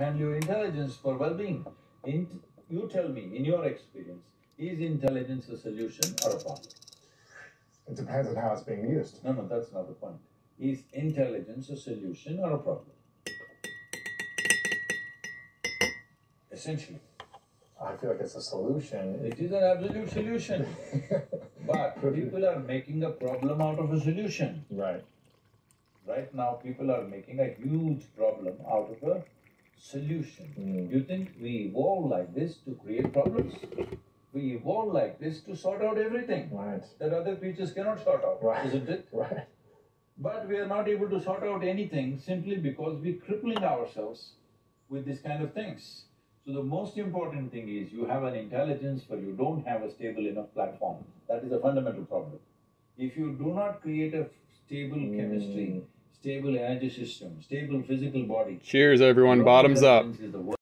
handle your intelligence for well-being. In, you tell me, in your experience, is intelligence a solution or a problem? It depends on how it's being used. No, no, that's not the point. Is intelligence a solution or a problem? Essentially, I feel like it's a solution. it is an absolute solution. but people are making a problem out of a solution. right. Right now, people are making a huge problem out of a solution. Mm. You think we evolve like this to create problems? We evolve like this to sort out everything Right. that other creatures cannot sort out, Right. isn't it? Right. But we are not able to sort out anything simply because we're crippling ourselves with these kind of things. So the most important thing is you have an intelligence, but you don't have a stable enough platform. That is a fundamental problem. If you do not create a stable chemistry, stable energy system, stable physical body, Cheers, everyone. Bottoms up. intelligence is the